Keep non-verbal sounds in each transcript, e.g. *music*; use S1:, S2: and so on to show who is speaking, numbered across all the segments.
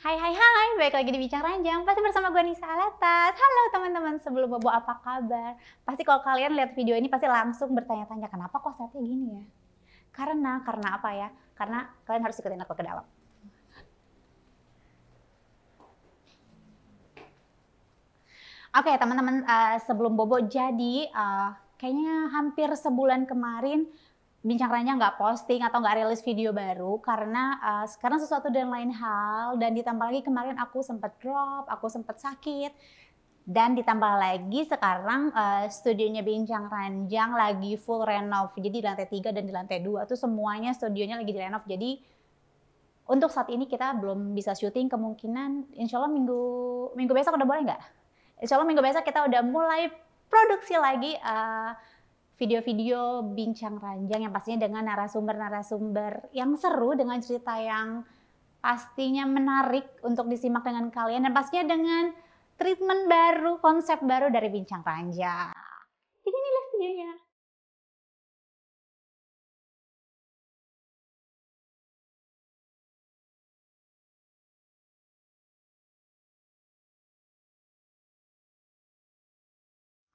S1: Hai hai hai, balik lagi di Bincang Ranjang. Pasti bersama gue Nisa Alatas. Halo teman-teman, sebelum bobo apa kabar? Pasti kalau kalian lihat video ini pasti langsung bertanya-tanya, kenapa kok setnya gini ya? Karena, karena apa ya? Karena kalian harus ikutin aku ke dalam. Oke teman-teman, uh, sebelum bobo jadi, uh, kayaknya hampir sebulan kemarin bincang ranjang nggak posting atau nggak rilis video baru karena uh, sekarang sesuatu dan lain hal dan ditambah lagi kemarin aku sempat drop, aku sempat sakit dan ditambah lagi sekarang uh, studionya Bincang Ranjang lagi full renov. Jadi di lantai 3 dan di lantai 2 tuh semuanya studionya lagi direnov. Jadi untuk saat ini kita belum bisa syuting kemungkinan insya Allah minggu minggu besok udah boleh nggak? Insya Allah minggu besok kita udah mulai produksi lagi uh, video-video bincang ranjang yang pastinya dengan narasumber-narasumber yang seru dengan cerita yang pastinya menarik untuk disimak dengan kalian dan pastinya dengan treatment baru, konsep baru dari bincang ranjang. Jadi inilah studionya.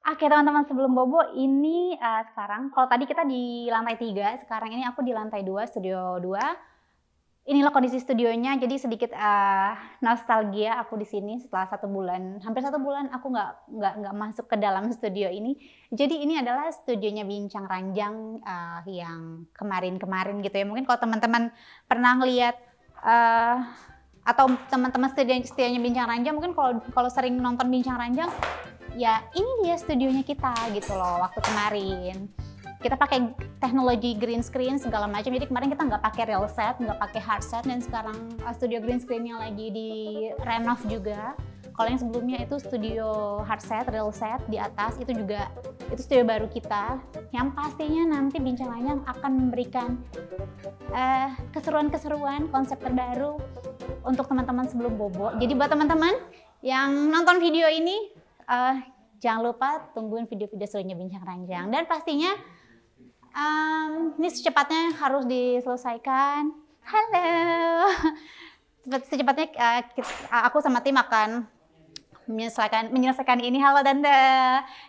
S1: Oke teman-teman sebelum bobo ini uh, sekarang kalau tadi kita di lantai 3 sekarang ini aku di lantai 2 studio 2 inilah kondisi studionya jadi sedikit uh, nostalgia aku di sini setelah satu bulan. Hampir satu bulan aku nggak nggak nggak masuk ke dalam studio ini. Jadi ini adalah studionya bincang ranjang uh, yang kemarin-kemarin gitu ya. Mungkin kalau teman-teman pernah ngeliat uh, atau teman-teman setianya bincang ranjang mungkin kalau kalau sering nonton bincang ranjang ya ini dia studionya kita gitu loh waktu kemarin. Kita pakai teknologi green screen segala macam jadi kemarin kita nggak pakai real set nggak pakai hard set dan sekarang uh, studio green screen yang lagi di renov juga. Kalau yang sebelumnya itu studio hard set, real set di atas itu juga itu studio baru kita. Yang pastinya nanti bincang yang akan memberikan uh, keseruan-keseruan konsep terbaru untuk teman-teman sebelum bobo. Jadi buat teman-teman yang nonton video ini uh, jangan lupa tungguin video-video selanjutnya Bincang Ranjang. Dan pastinya um, ini secepatnya harus diselesaikan. Halo. *laughs* Secepatnya uh, kita, aku sama tim akan menyelesaikan menyelesaikan ini halo dan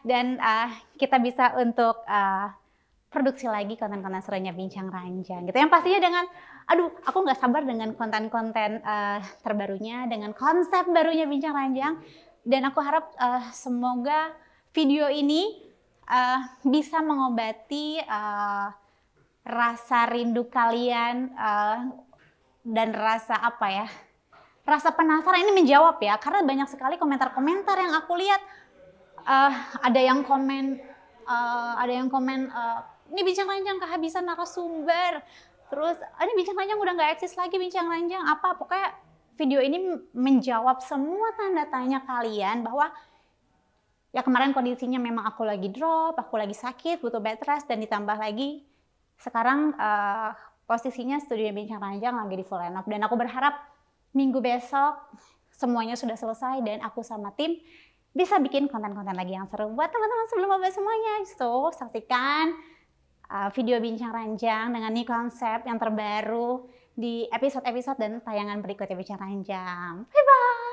S1: dan uh, kita bisa untuk uh, produksi lagi konten-konten serunya bincang ranjang gitu yang pastinya dengan aduh aku nggak sabar dengan konten-konten uh, terbarunya dengan konsep barunya bincang ranjang dan aku harap uh, semoga video ini uh, bisa mengobati uh, rasa rindu kalian uh, dan rasa apa ya rasa penasaran. Ini menjawab ya karena banyak sekali komentar-komentar yang aku lihat. Uh, ada yang komen uh, ada yang komen uh, ini bincang ranjang kehabisan narasumber. Terus ini bincang ranjang udah nggak eksis lagi bincang ranjang apa? Pokoknya video ini menjawab semua tanda tanya kalian bahwa ya kemarin kondisinya memang aku lagi drop, aku lagi sakit, butuh bed rest dan ditambah lagi sekarang uh, posisinya studio Bincang Ranjang lagi di full renov dan aku berharap minggu besok semuanya sudah selesai dan aku sama tim bisa bikin konten-konten lagi yang seru buat teman-teman sebelum membahas semuanya. So, saksikan uh, video Bincang Ranjang dengan new konsep yang terbaru di episode-episode dan tayangan berikutnya Bicara Ranjang. Bye-bye!